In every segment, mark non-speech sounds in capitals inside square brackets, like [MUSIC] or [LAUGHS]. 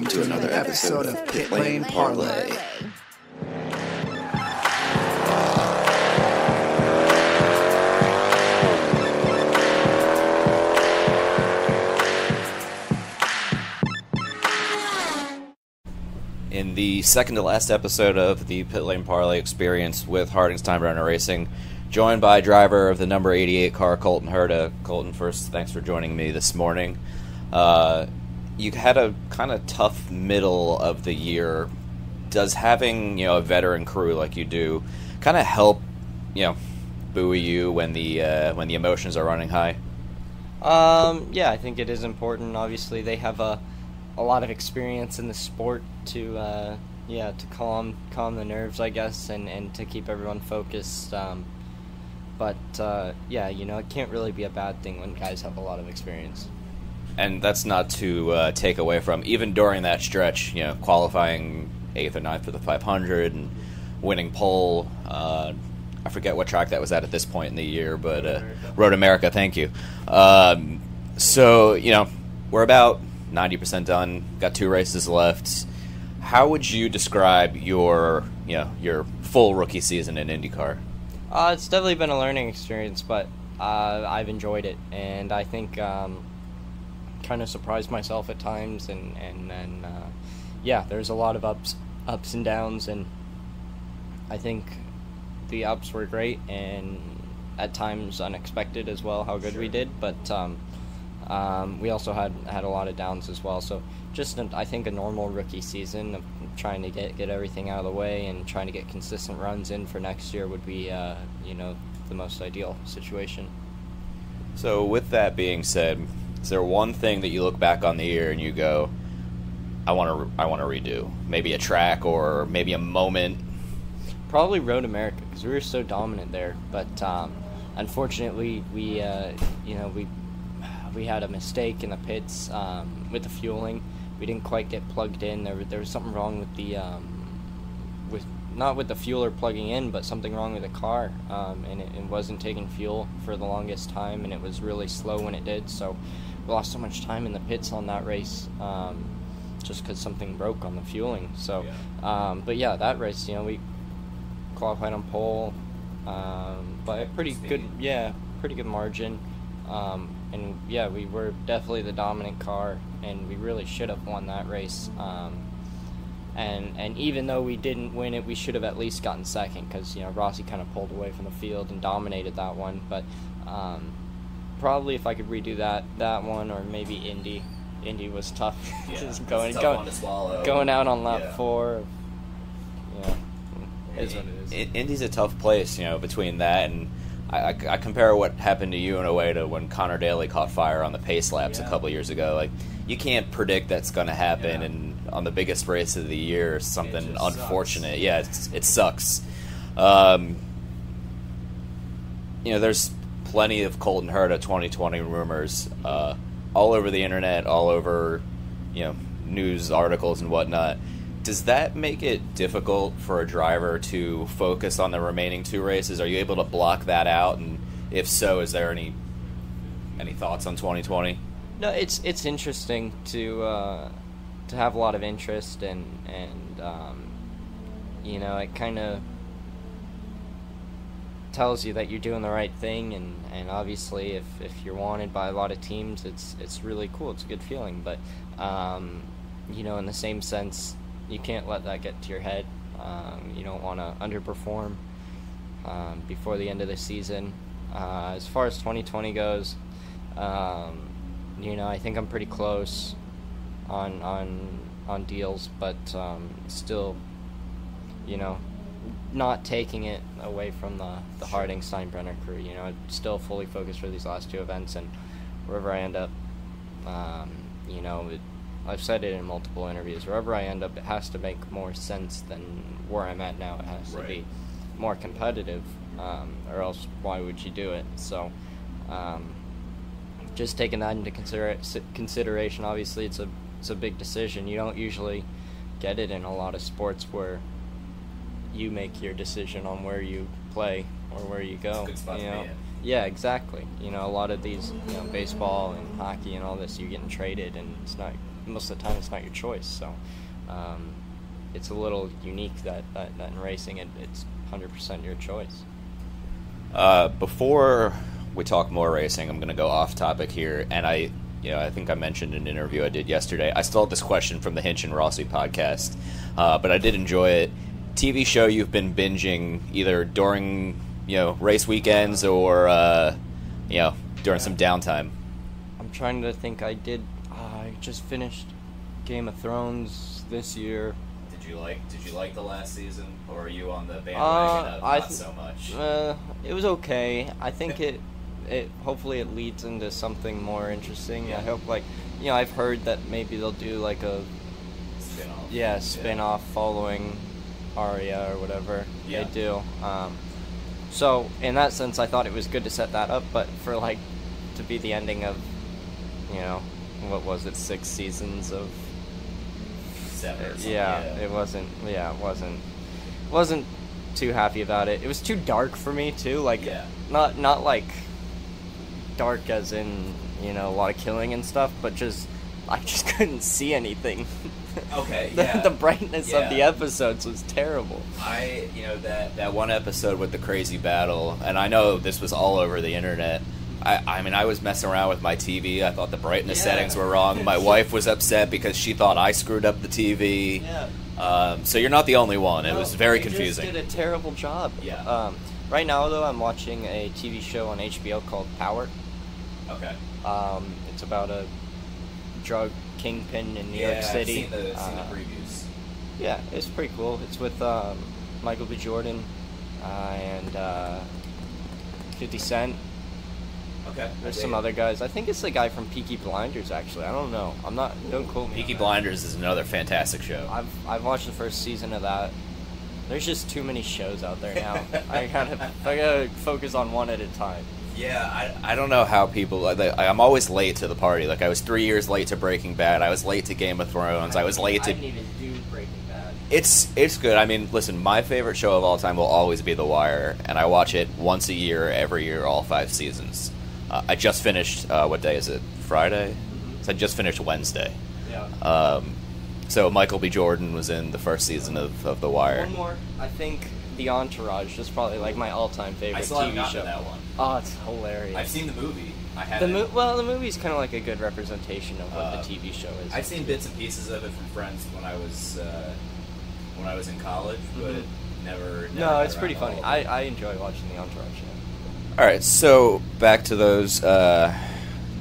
Welcome to another episode of Pit Lane Parley. in the second to last episode of the Pit Lane Parley experience with Harding's Time Steinbrenner Racing, joined by driver of the number 88 car, Colton Herta. Colton, first, thanks for joining me this morning. Uh, you had a kind of tough middle of the year. Does having you know a veteran crew like you do kind of help you know buoy you when the uh, when the emotions are running high? Um, yeah, I think it is important. Obviously, they have a a lot of experience in the sport to uh, yeah to calm calm the nerves, I guess, and, and to keep everyone focused. Um, but uh, yeah, you know, it can't really be a bad thing when guys have a lot of experience. And that's not to uh, take away from even during that stretch, you know, qualifying eighth or ninth for the 500 and winning pole. Uh, I forget what track that was at at this point in the year, but uh, Road America. Thank you. Um, so you know, we're about 90% done. Got two races left. How would you describe your, you know, your full rookie season in IndyCar? Uh, it's definitely been a learning experience, but uh, I've enjoyed it, and I think um, kind of surprise myself at times, and and then uh, yeah, there's a lot of ups ups and downs, and I think the ups were great, and at times unexpected as well how good we did, but. Um, um, we also had had a lot of downs as well. So just I think a normal rookie season of trying to get get everything out of the way and trying to get consistent runs in for next year would be uh, you know the most ideal situation. So with that being said, is there one thing that you look back on the year and you go, I want to I want to redo? Maybe a track or maybe a moment. Probably Road America because we were so dominant there, but um, unfortunately we uh, you know we we had a mistake in the pits um, with the fueling. We didn't quite get plugged in. There, there was something wrong with the um, with not with the fueler plugging in, but something wrong with the car, um, and it, it, wasn't taking fuel for the longest time, and it was really slow when it did. So lost so much time in the pits on that race, um, just because something broke on the fueling. So, um, but yeah, that race, you know, we qualified on pole um, by a pretty good, yeah, pretty good margin. Um, and yeah, we were definitely the dominant car, and we really should have won that race. Um, and and even though we didn't win it, we should have at least gotten second because you know Rossi kind of pulled away from the field and dominated that one. But um, probably if I could redo that that one or maybe Indy, Indy was tough. Yeah, [LAUGHS] Just going going, going out on lap Yeah. four. Yeah. Is what it is. I- Indy's a tough place, you know, between that and I, I, I compare what happened to you in a way to when Conor Daly caught fire on the pace laps a couple years ago. Like you can't predict that's going to happen, Yeah. and on the biggest race of the year, something unfortunate. sucks. Yeah, it's, it sucks. Um, you know, there's plenty of Colton Herta 2020 rumors uh, all over the internet, all over you know news articles and whatnot. Does that make it difficult for a driver to focus on the remaining two races? Are you able to block that out? And if so, is there any any thoughts on 2020? No, it's it's interesting to uh, to have a lot of interest and and um, you know it kind of tells you that you're doing the right thing and, and obviously if, if you're wanted by a lot of teams it's it's really cool. It's a good feeling. But um, you know in the same sense you can't let that get to your head. Um, you don't want to underperform um, before the end of the season. Uh, as far as 2020 goes um, you know I think I'm pretty close on on on deals but um, still you know not taking it away from the, the Harding Steinbrenner crew. You know, still fully focused for these last two events, and wherever I end up, um, you know, it, I've said it in multiple interviews. Wherever I end up, it has to make more sense than where I'm at now. It has to be more competitive, um, or else why would you do it? So, um, just taking that into consider- consideration, obviously, it's a it's a big decision. You don't usually get it in a lot of sports where you make your decision on where you play or where you go. a good spot you to be know? in. Yeah, exactly. You know, a lot of these, you know, baseball and hockey and all this, you're getting traded, and it's not most of the time it's not your choice. So um, it's a little unique that, that, that in racing it, it's 100% your choice. Uh, before we talk more racing, I'm going to go off topic here, and I, you know, I think I mentioned in an interview I did yesterday. I stole this question from the Hinch and Rossi podcast, uh, but I did enjoy it. TV show you've been binging either during you know race weekends or uh, you know during some downtime. I'm trying to think. I did. Uh, I just finished Game of Thrones this year. Did you like? Did you like the last season, or are you on the bandwagon Uh, of not th- so much? Uh, it was okay. I think it, it hopefully it leads into something more interesting. Yeah. I hope like, you know, I've heard that maybe they'll do like a Spin-off. yeah spin off following Arya or whatever Yeah. they do. Um, so in that sense, I thought it was good to set that up, but for like to be the ending of, you know, what was it, six seasons of Seven or something, yeah, it wasn't. Yeah, it wasn't. Wasn't too happy about it. It was too dark for me too. Like, Yeah. not not like dark as in you know a lot of killing and stuff, but just I just [LAUGHS] couldn't see anything. [LAUGHS] Okay, the, yeah. the brightness of the episodes was terrible. I, you know, that that one episode with the crazy battle, and I know this was all over the internet. I, I mean, I was messing around with my TV. I thought the brightness Yeah. settings were wrong. My [LAUGHS] wife was upset because she thought I screwed up the TV. Yeah. Um, so you're not the only one. It was very confusing. Did a terrible job. Yeah. Um, right now though, I'm watching a TV show on HBO called Power. Okay. Um, it's about a drug kingpin in New yeah, York City. I've seen the, seen Uh, the previews. Yeah, it's pretty cool. It's with um, Michael B. Jordan uh, and uh, 50 Cent. Okay. There's some other guys. I think it's the guy from Peaky Blinders. Actually, I don't know. I'm not. Don't quote me. Peaky. Blinders is another fantastic show. I've I've watched the first season of that. There's just too many shows out there now. [LAUGHS] I gotta I gotta focus on one at a time. Yeah, I, I don't know how people. Like, I'm always late to the party. Like I was three years late to Breaking Bad. I was late to Game of Thrones. I was late to. I didn't even do Breaking Bad. It's it's good. I mean, listen, my favorite show of all time will always be The Wire, and I watch it once a year, every year, all five seasons. Uh, I just finished. Uh, what day is it? Friday. So I just finished Wednesday. Yeah. Um, so Michael B. Jordan was in the first season of, of The Wire. One more. I think The Entourage is probably like my all-time favorite TV show. That one. Oh, it's hilarious. I've seen the movie. I the haven't. mo- well, the movie's kind of like a good representation of what Uh, the TV show is. I've seen bits and pieces of it from friends when I was uh, when I was in college, but Mhm. never. never No, it's pretty funny. all of it. I, I enjoy watching The Entourage. Yeah. All right, so back to those uh,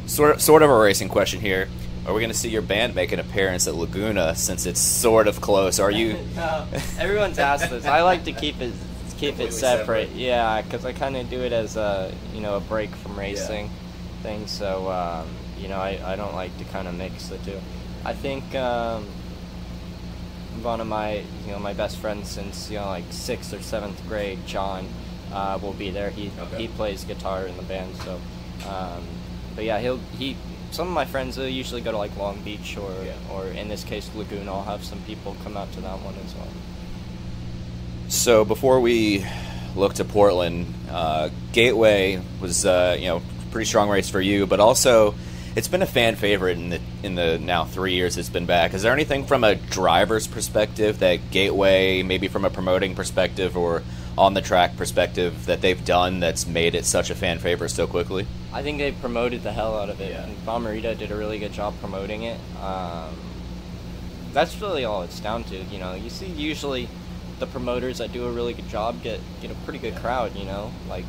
sort of, sort of a racing question here. Are we going to see your band make an appearance at Laguna since it's sort of close? Are you? [LAUGHS] no, everyone's asked this. I like to keep it keep it separate. separate. Yeah, because I kind of do it as a you know a break from racing thing. So um, you know I, I don't like to kind of mix the two. I think um, one of my you know my best friends since you know like sixth or seventh grade, John, uh, will be there. He Okay. he plays guitar in the band. So, um, but yeah, he'll he. Some of my friends will usually go to like Long Beach or Yeah. or in this case Lagoon. I'll have some people come out to that one as well. So before we look to Portland, uh, Gateway was uh, you know pretty strong race for you, but also it's been a fan favorite in the in the now three years it's been back. Is there anything from a driver's perspective that Gateway, maybe from a promoting perspective or on the track perspective, that they've done that's made it such a fan favorite so quickly? I think they promoted the hell out of it, Yeah. and Bommarito did a really good job promoting it. Um, that's really all it's down to. You know, you see usually the promoters that do a really good job get get a pretty good crowd. You know, like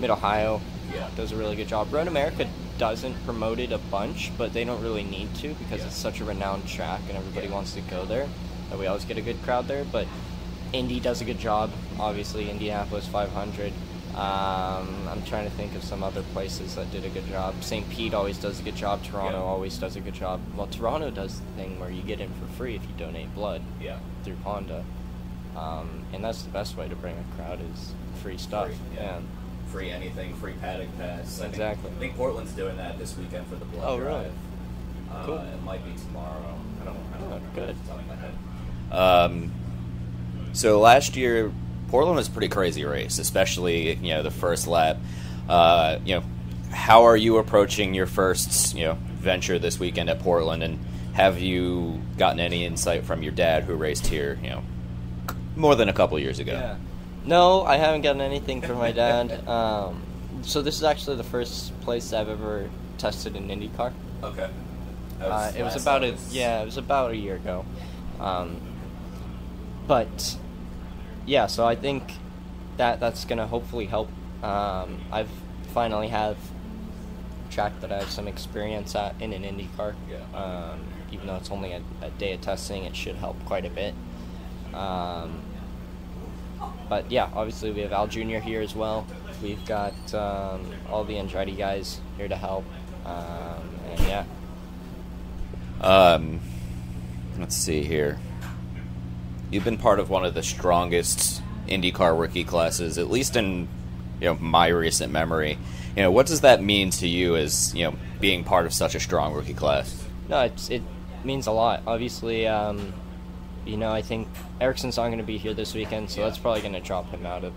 Mid Ohio Yeah. does a really good job. Road America doesn't promote it a bunch, but they don't really need to because Yeah. it's such a renowned track and everybody Yeah. wants to go there. That we always get a good crowd there, but Indy does a good job. Obviously, Indianapolis 500. Um, I'm trying to think of some other places that did a good job. St. Pete always does a good job. Toronto Yeah. always does a good job. Well, Toronto does the thing where you get in for free if you donate blood Yeah. through Honda, um, and that's the best way to bring a crowd is free stuff. Free, yeah. Free anything, free paddock pass. I think- Exactly. I think Portland's doing that this weekend for the blood Oh, drive. really? Uh, Cool. It might be tomorrow. I don't, I don't Oh, remember good. off the top of my head. Um, so last year, Portland was a pretty crazy race, especially you know the first lap. Uh, you know, how are you approaching your first you know venture this weekend at Portland? And have you gotten any insight from your dad who raced here? You know, more than a couple years ago. Yeah. No, I haven't gotten anything from my dad. [LAUGHS] Um, so this is actually the first place I've ever tested an IndyCar. Okay. Uh, it was about a yeah, it was about a year ago. Um, but yeah, so I think that that's gonna hopefully help. Um, I've finally have track that I have some experience at in an IndyCar. Yeah. Um, even though it's only a, a, day of testing, it should help quite a bit. Um, but yeah, obviously we have Al Jr. here as well. We've got um, all the Andretti guys here to help, um, and yeah. Um, let's see here. You've been part of one of the strongest IndyCar rookie classes, at least in you know my recent memory. You know, what does that mean to you as you know being part of such a strong rookie class? No, it's, it means a lot. Obviously, um, you know, I think Ericsson's not going to be here this weekend, so Yeah. that's probably going to drop him out of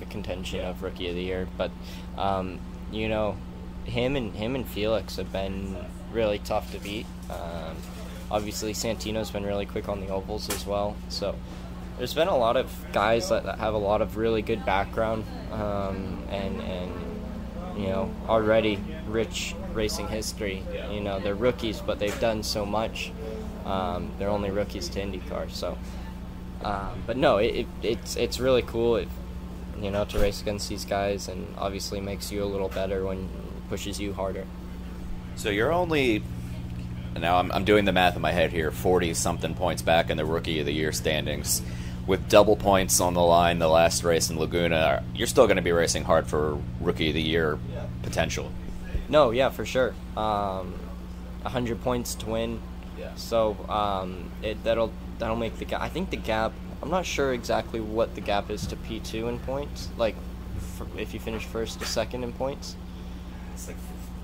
the contention of rookie of the year. But um, you know, him and him and Felix have been really tough to beat. Um, obviously, Santino's been really quick on the ovals as well. So there's been a lot of guys that, that have a lot of really good background um, and and you know already rich racing history. You know they're rookies, but they've done so much. Um, they're only rookies to IndyCar, so. Um, but no, it, it, it's it's really cool. It, you know, to race against these guys, and obviously makes you a little better when pushes you harder. So you're only now I'm, I'm doing the math in my head here, forty something points back in the rookie of the year standings. With double points on the line, the last race in Laguna, you're still going to be racing hard for rookie of the year potential. No, yeah, for sure. Um, hundred points to win. Yeah. So um, it that'll that'll make the gap. I think the gap. I'm not sure exactly what the gap is to P two in points. Like, f if you finish first to second in points. It's like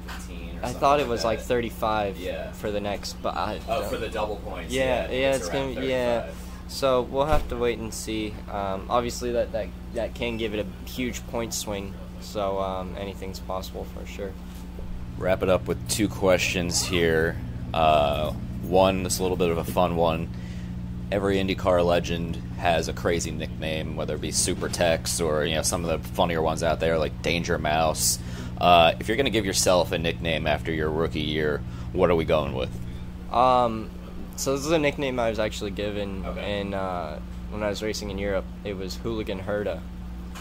15 or I thought it was like 35 Yeah. for the next, but I. Oh, don't- for the double points. Yeah, yeah, it's, around gonna be yeah. So we'll have to wait and see. Um, obviously, that, that that can give it a huge point swing. So um, anything's possible for sure. Wrap it up with two questions here. Uh, one, that's a little bit of a fun one. Every IndyCar legend has a crazy nickname, whether it be Super Tex or you know some of the funnier ones out there like Danger Mouse. Uh, if you're going to give yourself a nickname after your rookie year, what are we going with? Um, so this is a nickname I was actually given Okay. in uh, when I was racing in Europe. It was Hooligan Herta,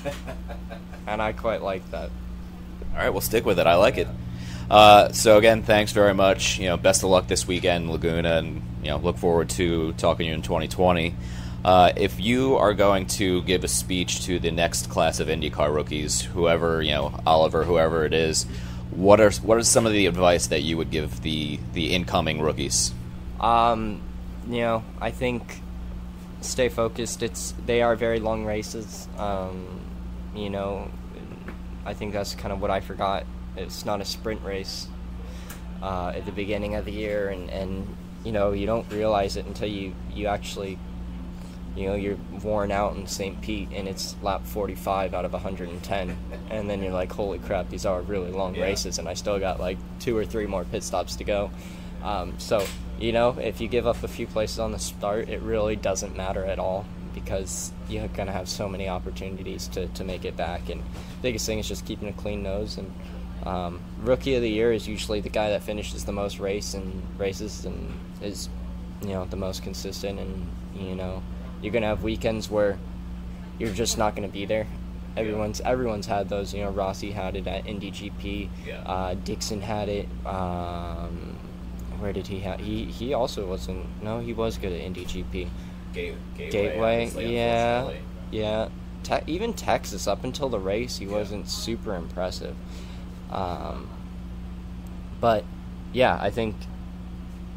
[LAUGHS] and I quite like that. All right, we'll stick with it. I like it. Uh, so again, thanks very much. You know, best of luck this weekend, Laguna, and you know, look forward to talking to you in 2020. Uh, if you are going to give a speech to the next class of IndyCar rookies, whoever you know, Oliver, whoever it is, what are what are some of the advice that you would give the the incoming rookies? Um, you know, I think stay focused. It's they are very long races. Um, you know, I think that's kind of what I forgot. It's not a sprint race uh, at the beginning of the year, and, and you know you don't realize it until you you actually you know you're worn out in St. Pete and it's lap 45 out of 110 and then you're like holy crap these are really long Yeah. races and I still got like two or three more pit stops to go um, so you know if you give up a few places on the start it really doesn't matter at all because you're gonna have so many opportunities to, to make it back and biggest thing is just keeping a clean nose and um, rookie of the year is usually the guy that finishes the most race and races and is you know the most consistent and you know you're gonna have weekends where you're just not gonna be there. Everyone's everyone's had those you know Rossi had it at Indy GP Yeah. uh, Dixon had it. Um, where did he have he he also wasn't no he was good at Indy GP Gateway, gateway yeah, yeah. Te- even Texas, up until the race, he wasn't super impressive. Um, but yeah, I think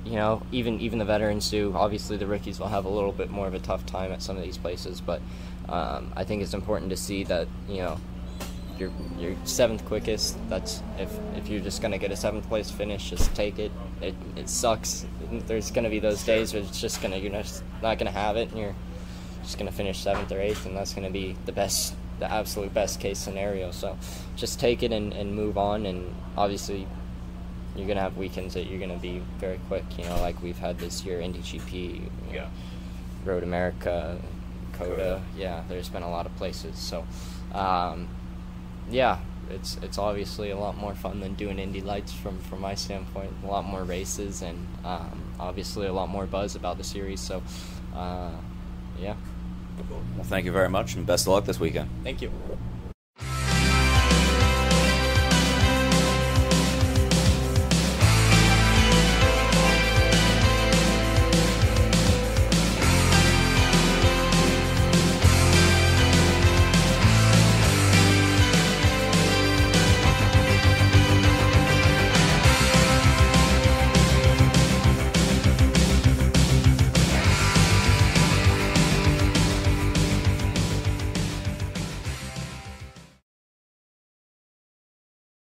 you know even even the veterans do. Obviously, the rookies will have a little bit more of a tough time at some of these places, but um, I think it's important to see that you know you're you're seventh quickest. That's if if you're just gonna get a seventh place finish, just take it. It it sucks. There's gonna be those days where it's just gonna you're just not gonna have it, and you're just gonna finish seventh or eighth, and that's gonna be the best, the absolute best case scenario. So just take it and, and move on, and obviously you're gonna have weekends that you're gonna be very quick. You know, like we've had this year, Indy GP, Yeah. Road America, COTA. COTA. Yeah, there's been a lot of places. So, um, yeah, it's it's obviously a lot more fun than doing Indy Lights from from my standpoint. A lot more races and um, obviously a lot more buzz about the series. So, uh, yeah, Well, thank you very much, and best of luck this weekend. thank you.